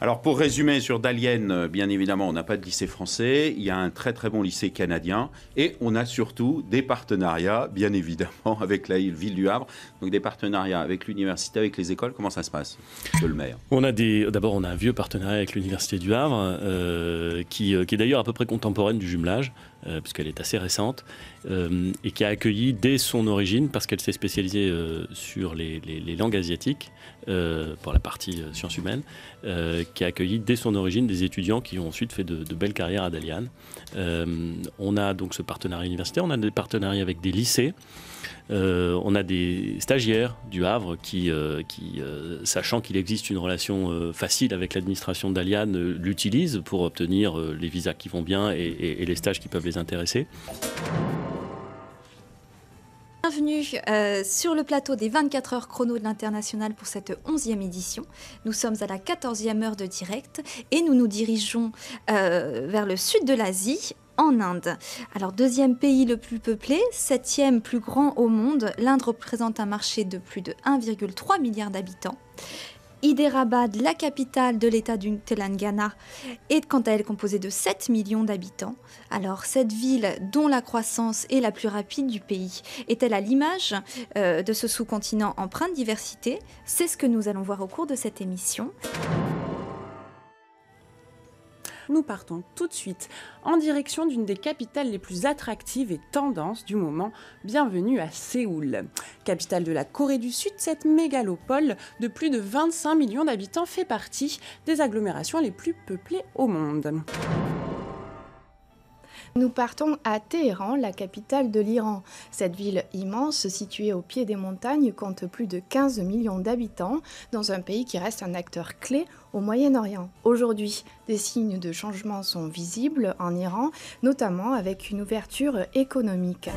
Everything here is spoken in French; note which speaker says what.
Speaker 1: Alors pour résumer sur Dalienne, euh, bien évidemment, on n'a pas de lycée français, il y a un très très bon lycée canadien et on a surtout des partenariats, bien évidemment, avec la ville du Havre. Donc des partenariats avec l'université, avec les écoles. Comment ça se passe, de le maire?
Speaker 2: On a d'abord on a un vieux partenariat avec l'université du Havre, euh, qui, euh, qui est d'ailleurs à peu près contemporaine du jumelage. Puisqu'elle est assez récente, et qui a accueilli dès son origine, parce qu'elle s'est spécialisée sur les, langues asiatiques, pour la partie sciences humaines, qui a accueilli dès son origine des étudiants qui ont ensuite fait de, belles carrières à Dalian. on a donc ce partenariat universitaire, on a des partenariats avec des lycées. Euh, on a des stagiaires du Havre qui, euh, euh, sachant qu'il existe une relation facile avec l'administration d'Aliane, l'utilisent pour obtenir les visas qui vont bien et, les stages qui peuvent les intéresser.
Speaker 3: Bienvenue sur le plateau des 24 heures chrono de l'international pour cette 11e édition. Nous sommes à la 14e heure de direct et nous nous dirigeons vers le sud de l'Asie en Inde. Alors deuxième pays le plus peuplé, septième plus grand au monde, l'Inde représente un marché de plus de 1,3 milliard d'habitants. Hyderabad, la capitale de l'État du Telangana, est quant à elle composée de 7 millions d'habitants. Alors cette ville, dont la croissance est la plus rapide du pays, est-elle à l'image euh, de ce sous-continent empreint de diversité? C'est ce que nous allons voir au cours de cette émission.
Speaker 4: Nous partons tout de suite en direction d'une des capitales les plus attractives et tendances du moment. Bienvenue à Séoul. Capitale de la Corée du Sud, cette mégalopole de plus de 25 millions d'habitants fait partie des agglomérations les plus peuplées au monde.
Speaker 5: Nous partons à Téhéran, la capitale de l'Iran. Cette ville immense, située au pied des montagnes, compte plus de 15 millions d'habitants, dans un pays qui reste un acteur clé au Moyen-Orient. Aujourd'hui, des signes de changement sont visibles en Iran, notamment avec une ouverture économique.